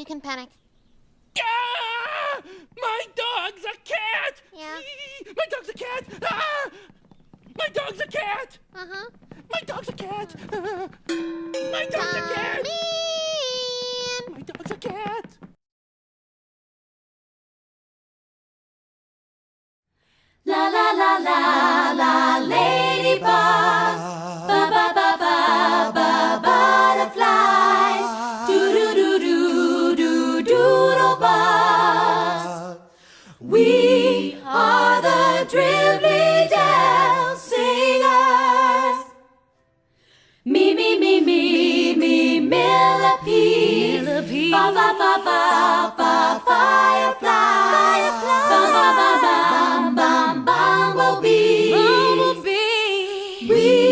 you can panic. Ah! My dog's a cat! Yeah. My dog's a cat! Ah! My dog's a cat! Uh huh. My dog's a cat! Ah! My dog's a cat! My dog's a cat! We are the Dribbly Dell Singers. Me, me, me, me, me, millipede. Ba ba ba ba ba firefly. Ba ba ba ba bum, bum, bumblebee. Bumblebee. We